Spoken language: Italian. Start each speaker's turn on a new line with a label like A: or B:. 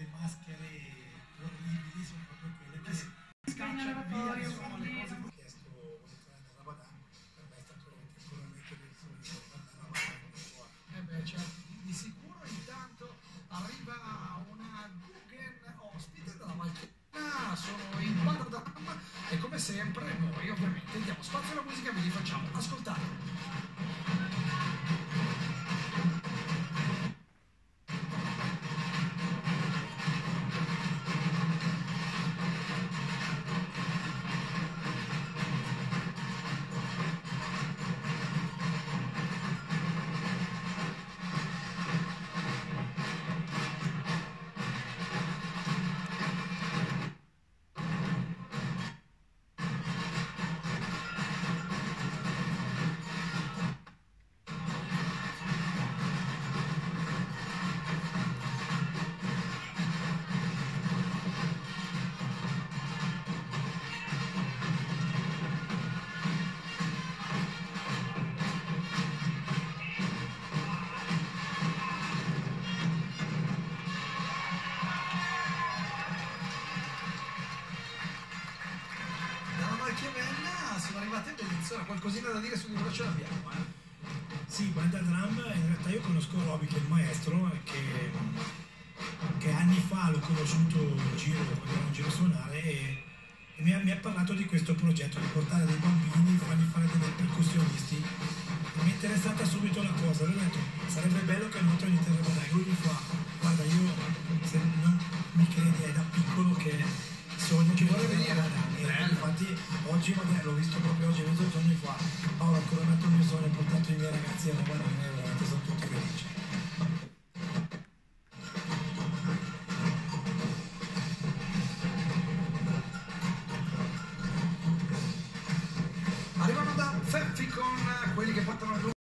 A: le maschere orribili sono proprio quelle che eh, scacciano via diciamo, le cose ho chiesto volentieri a Rabadan. Per me è stato sicuramente il suo
B: eh beh, cioè, di sicuro intanto arriva una Guggen ospite dalla Valchina ah, sono in Bardam e come sempre noi ovviamente diamo spazio alla musica e vi facciamo ascoltare. Marchiavenna siamo arrivati a Bellinzona, qualcosina da dire su di loro ce l'abbiamo, eh?
A: Sì, banda drum, in realtà io conosco Roby che è il maestro, che, che anni fa l'ho conosciuto in giro, quando ero in giro a suonare e, e mi, ha, mi ha parlato di questo progetto, di portare dei bambini, fargli fare dei percussionisti. E mi è interessata subito la cosa, lui ha detto sarebbe bello che noi iniziamo a dai, lui mi fa, guarda io se non mi credi è da piccolo che sogno che vuole venire. E Bello. infatti oggi magari l'ho visto proprio oggi mezzogiorno mi fa Paolo ho coronato il mio sogno, ho portato i miei ragazzi a lavorare, veramente sono tutti felici.
B: Arrivano da Feffi con quelli che portano il